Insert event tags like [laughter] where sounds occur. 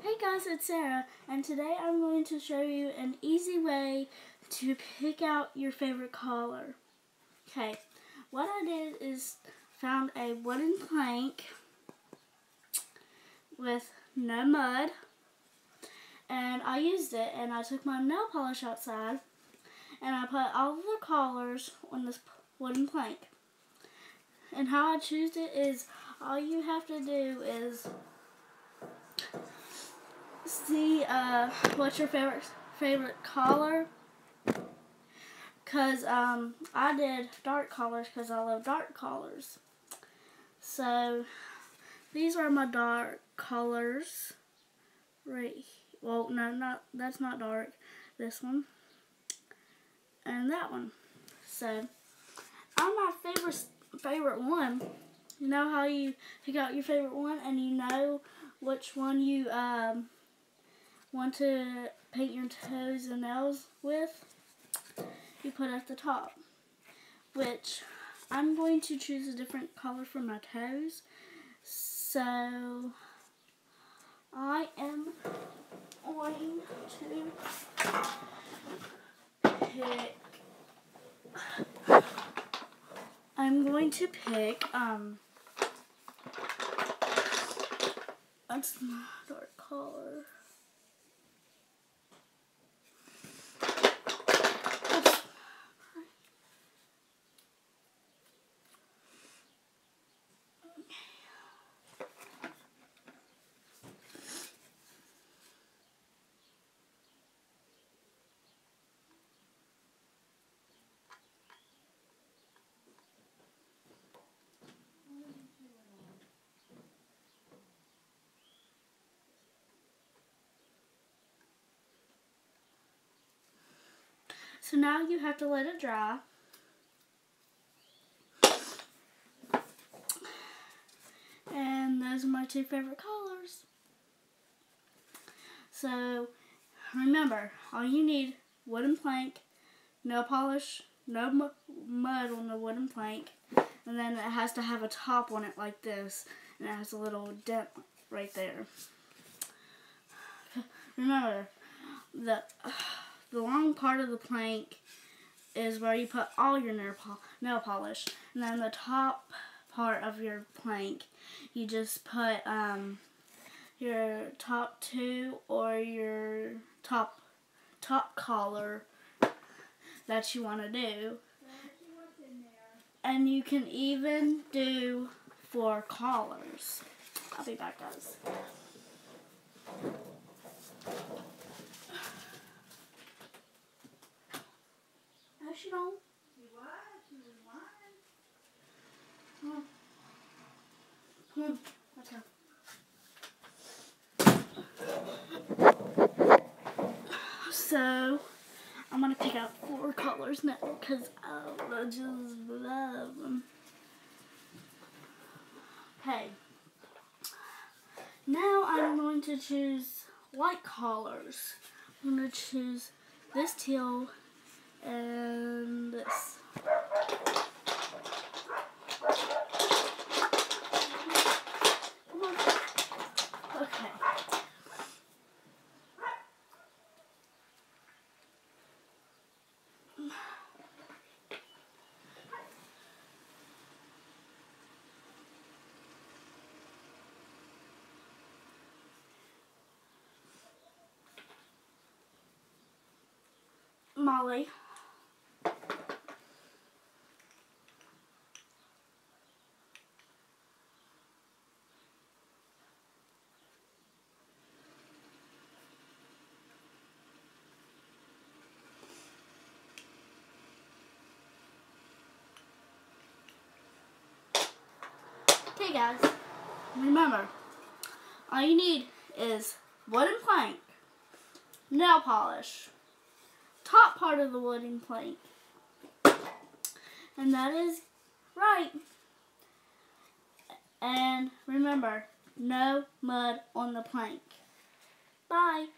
Hey guys, it's Sara, and today I'm going to show you an easy way to pick out your favorite color. Okay, what I did is found a wooden plank with no mud, and I used it, and I took my nail polish outside, and I put all the colors on this wooden plank. And how I choose it is, all you have to do is see uh, what's your favorite favorite color. Cause um, I did dark colors because I love dark colors. So these are my dark colors. Right. Well, no, not that's not dark. This one and that one. So I'm my favorite favorite one. You know how you pick out your favorite one and you know which one you um, want to paint your toes and nails with, you put at the top. Which I'm going to choose a different color for my toes. So I am going to pick I'm going to pick um that's my dark color. So now you have to let it dry. And those are my two favorite colors. So remember, all you need, wooden plank, nail polish, no mud on the wooden plank, and then it has to have a top on it like this, and it has a little dent right there. [sighs] Remember, the the long part of the plank is where you put all your nail, polish. And then the top part of your plank, you just put um, your top two or your top top collar that you want to do. And you can even do four collars. I'll be back, guys. She was. Was mine. Come on. Come on. So, I'm going to pick out four colors now because I just love them. Okay. Now I'm going to choose white colors. I'm going to choose this teal and this. Okay. Molly. Guys, remember, all you need is wooden plank, nail polish, top part of the wooden plank, and that is right. And remember, no mud on the plank. Bye.